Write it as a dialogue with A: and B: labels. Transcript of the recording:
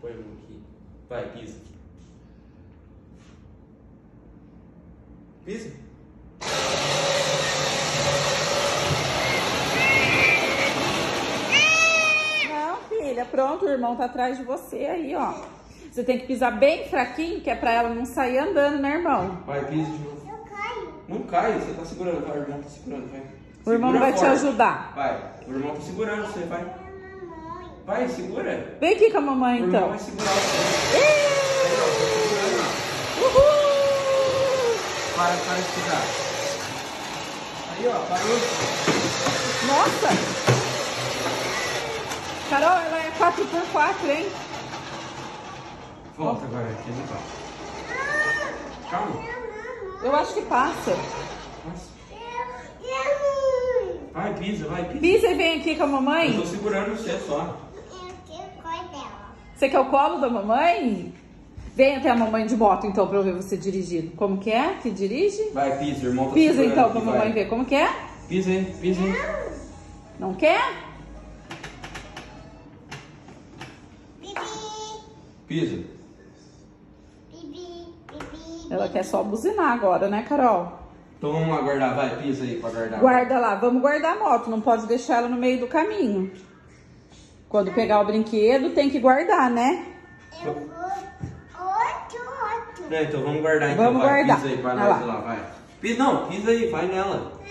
A: Põe a mão aqui. Vai, pisa. Pisa.
B: Não, filha, pronto, o irmão tá atrás de você aí, ó. Você tem que pisar bem fraquinho, que é pra ela não sair andando, né, irmão?
A: Vai, pisa de novo.
C: Eu caio.
A: Não cai, você tá segurando, vai, o irmão tá segurando, vai.
B: O irmão
A: Segura
B: vai te
A: forte.
B: ajudar.
A: Vai, o irmão tá segurando você, vai. Vai, segura.
B: Vem aqui com a mamãe,
A: O
B: então.
A: vai segurar ó.
B: Uhul!
A: Para, para de pisar. Aí, ó, parou.
B: Nossa! Carol, ela é 4x4, hein?
A: Volta agora, aqui não tá. Calma.
B: Eu acho que passa.
A: Nossa.
C: Eu, eu,
A: Vai, pisa, vai, pisa.
B: Pisa e vem aqui com a
A: Eu
B: mamãe.
A: tô segurando você só.
C: eu.
B: Você quer o colo da mamãe? Vem até a mamãe de moto, então, pra eu ver você dirigindo. Como que é que dirige?
A: Vai, pisa, irmão tá
B: Pisa, então, pra mamãe
A: vai.
B: ver. Como que é?
A: Pisa aí, pisa aí.
B: Não quer?
A: Pisa.
B: Ela quer só buzinar agora, né, Carol?
A: Então vamos lá guardar, vai, pisa aí pra guardar.
B: Guarda lá, vamos guardar a moto, não pode deixar ela no meio do caminho. Quando pegar o brinquedo, tem que guardar, né?
C: Eu vou. Outro, outro.
A: Não, então vamos guardar então,
B: Vamos
A: vai,
B: guardar.
A: pisa aí pra
B: Vai
A: nós
B: lá.
A: lá, vai. Pisa, não, pisa aí, vai nela.
C: Não,